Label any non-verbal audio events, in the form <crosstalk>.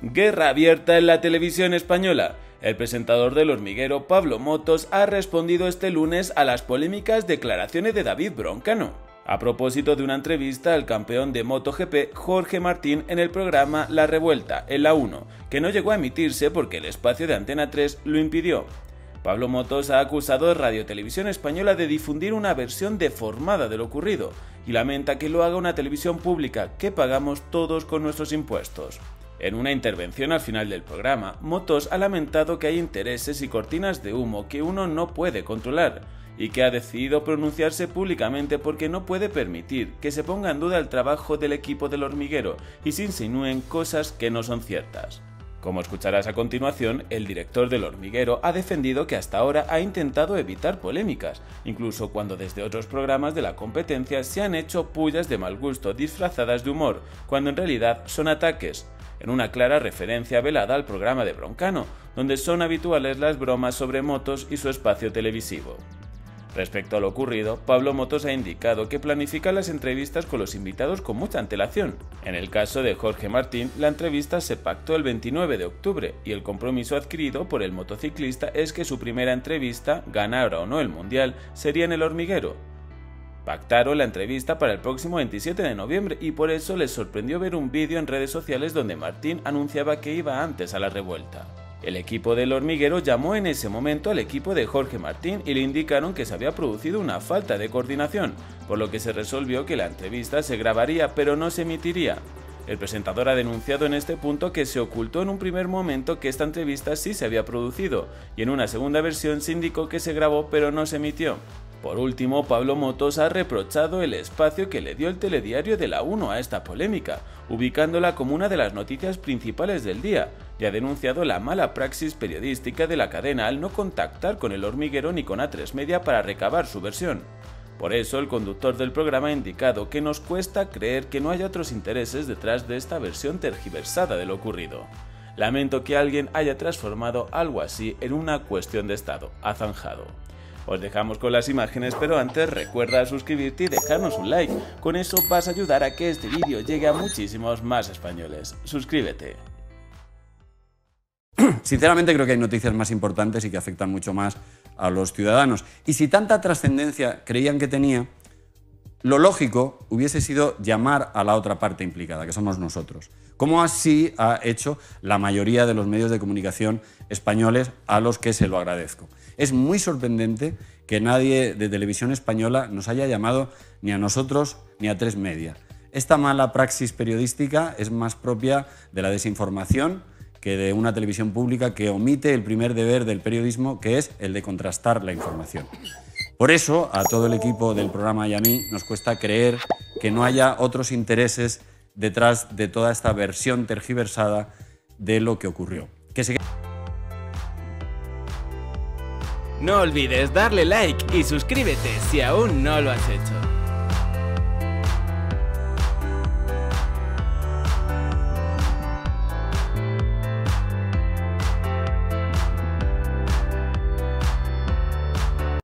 Guerra abierta en la televisión española. El presentador del hormiguero Pablo Motos ha respondido este lunes a las polémicas declaraciones de David Broncano, a propósito de una entrevista al campeón de MotoGP Jorge Martín en el programa La Revuelta, en la 1, que no llegó a emitirse porque el espacio de Antena 3 lo impidió. Pablo Motos ha acusado a Radio Televisión Española de difundir una versión deformada de lo ocurrido y lamenta que lo haga una televisión pública que pagamos todos con nuestros impuestos. En una intervención al final del programa, Motos ha lamentado que hay intereses y cortinas de humo que uno no puede controlar, y que ha decidido pronunciarse públicamente porque no puede permitir que se ponga en duda el trabajo del equipo del hormiguero y se insinúen cosas que no son ciertas. Como escucharás a continuación, el director del hormiguero ha defendido que hasta ahora ha intentado evitar polémicas, incluso cuando desde otros programas de la competencia se han hecho pullas de mal gusto disfrazadas de humor, cuando en realidad son ataques, en una clara referencia velada al programa de Broncano, donde son habituales las bromas sobre motos y su espacio televisivo. Respecto a lo ocurrido, Pablo Motos ha indicado que planifica las entrevistas con los invitados con mucha antelación. En el caso de Jorge Martín, la entrevista se pactó el 29 de octubre y el compromiso adquirido por el motociclista es que su primera entrevista, ganara o no el Mundial, sería en el hormiguero, Pactaron la entrevista para el próximo 27 de noviembre y por eso les sorprendió ver un vídeo en redes sociales donde Martín anunciaba que iba antes a la revuelta. El equipo del hormiguero llamó en ese momento al equipo de Jorge Martín y le indicaron que se había producido una falta de coordinación, por lo que se resolvió que la entrevista se grabaría pero no se emitiría. El presentador ha denunciado en este punto que se ocultó en un primer momento que esta entrevista sí se había producido y en una segunda versión se indicó que se grabó pero no se emitió. Por último, Pablo Motos ha reprochado el espacio que le dio el telediario de la 1 a esta polémica, ubicándola como una de las noticias principales del día, y ha denunciado la mala praxis periodística de la cadena al no contactar con el hormiguero ni con A3 Media para recabar su versión. Por eso, el conductor del programa ha indicado que nos cuesta creer que no haya otros intereses detrás de esta versión tergiversada de lo ocurrido. Lamento que alguien haya transformado algo así en una cuestión de Estado, ha zanjado. Os dejamos con las imágenes, pero antes recuerda suscribirte y dejarnos un like. Con eso vas a ayudar a que este vídeo llegue a muchísimos más españoles. Suscríbete. <clears throat> Sinceramente creo que hay noticias más importantes y que afectan mucho más a los ciudadanos. Y si tanta trascendencia creían que tenía, lo lógico hubiese sido llamar a la otra parte implicada, que somos nosotros, como así ha hecho la mayoría de los medios de comunicación españoles a los que se lo agradezco. Es muy sorprendente que nadie de televisión española nos haya llamado ni a nosotros ni a Tres Media. Esta mala praxis periodística es más propia de la desinformación de una televisión pública que omite el primer deber del periodismo, que es el de contrastar la información. Por eso, a todo el equipo del programa y a mí nos cuesta creer que no haya otros intereses detrás de toda esta versión tergiversada de lo que ocurrió. No olvides darle like y suscríbete si aún no lo has hecho.